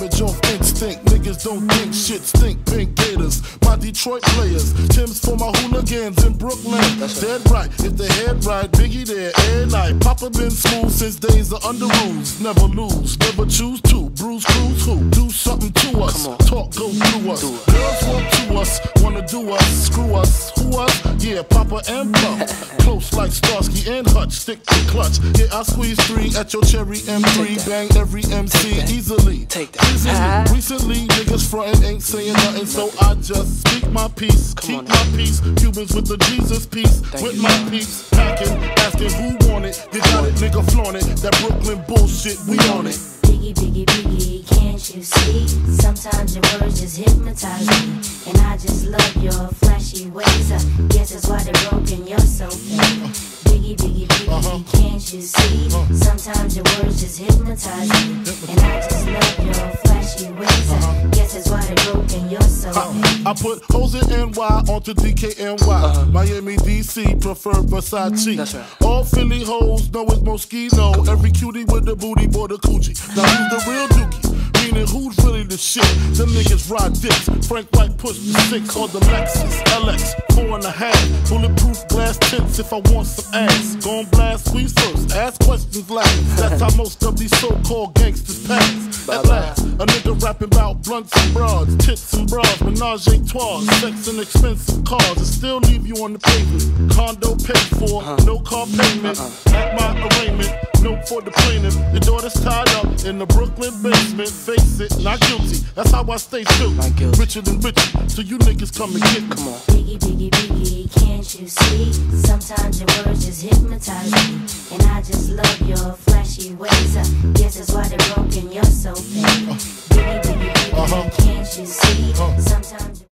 haters don't think shit stink. Pink Gators, my Detroit players. Tim's for my hooligans in Brooklyn. That's Dead right, if they head right, Biggie there, and night. Papa been smooth since days of Underoos. Never lose, never choose to. Bruise, cruise, who? Do something to us. Talk, go through us. Girls want to us, wanna do us, screw us, who us? Yeah, Papa and Pump. Close like Starsky and Hutch, stick to clutch. Yeah, I squeeze three at your cherry M3. Bang every MC saying nothing, so I just speak my peace, keep on my peace. Cubans with the Jesus piece, Thank with you. my peace. Packing, asking who want it. You got it, nigga, flaunt it. That Brooklyn bullshit, we on it. Biggie, biggie, biggie, can't you see? Sometimes your words just hypnotize me. And I just love your flashy ways. I guess that's why they're broken, you're so fake. Biggie, biggie, biggie, uh-huh. can't you see? Uh-huh. Sometimes your words just hypnotize me. And I just love your flashy ways. I guess I put hoes in NY onto DKNY. Miami, DC, prefer Versace. That's right. All Philly hoes know it's Moschino. Every cutie with the booty, boy, the coochie. Now who's the real dookie? Meaning who's shit? Them niggas ride dicks. Frank White push the six or the Lexus LX, four and a half. Bulletproof glass tints if I want some ass. Gon' blast squeeze first, ask questions last. That's how most of these so-called gangsters pass. At last, a nigga rapping about blunts and broads, tits and bras, menage a trois, sex and expensive cars, and still leave you on the pavement. Condo paid for, uh-huh. no car payment. Uh-uh. At my arraignment, note for the plaintiff. Your daughter's tied up in the Brooklyn basement. Face it, not guilty. That's how I stay true. Not guilty. Richer than richer, so you niggas come and get me. Come on. Biggie, biggie, biggie, can't you see? Sometimes your words just hypnotize me. And I just love your flashy ways. I guess that's why they're broken, you're so fake. Biggie, biggie, biggie, Uh-huh. can't you see? Sometimes